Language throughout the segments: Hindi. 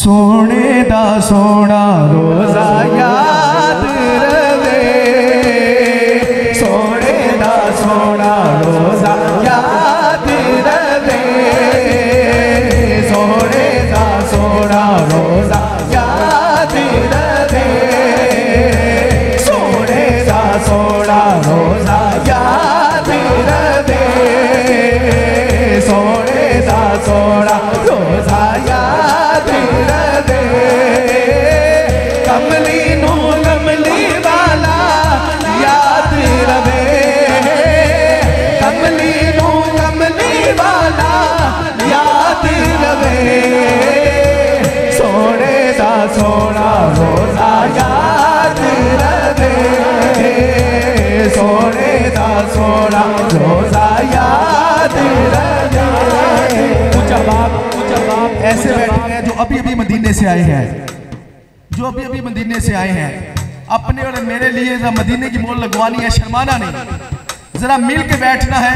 सोने दा सोना रोजा याद रवे सोने दा सोना रोजा याद रवे सोने दा सोना रोजा याद रवे सोने दा सोना सोना रोजा याद रवे सोने दा सोना रोजा याद रवे ऊँचा बाप ऊँचा बाप। ऐसे बैठे हैं जो अभी अभी मदीने से आए हैं। जो अभी अभी मदीने से आए हैं। अपने और मेरे लिए मदीने की मोल लगवानी है, शर्माना नहीं। जरा मिल के बैठना है।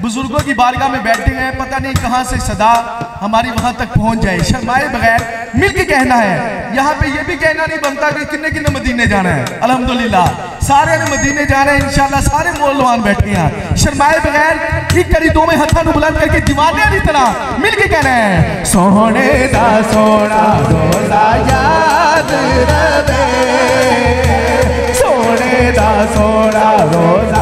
बुज़ुर्गों की बारगाह में बैठे हैं, पता नहीं कहाँ से सदा हमारी वहाँ तक पहुँच जाए। शर्माए बगैर मिल के कहना है। यहाँ पे ये भी कहना नहीं बनता कि किन्ने किन्ने मदीने जाना है। अल्हम्दुलिल्लाह। सारे ने मदीने जाना है, इंशाल्लाह सारे मौलवान बैठे हैं। शर्माए बगैर एक करी दो में हथा बुलंद करके दीवाने की तरह मिल के कहना है। सोने दा सोना रोजा याद रवे। सोने दा सोना रोजा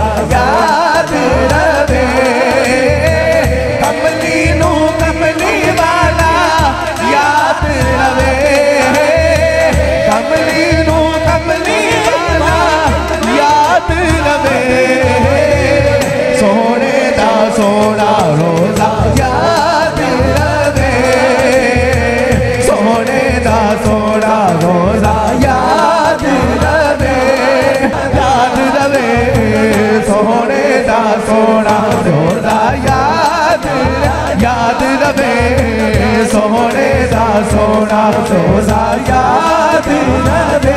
सोने दा सोना रोजा याद रवे सोने दा सोना रोजा याद रवे याद रवे सोने दा सोना रोजा याद याद रवे सोने दा सोना रोजा याद रवे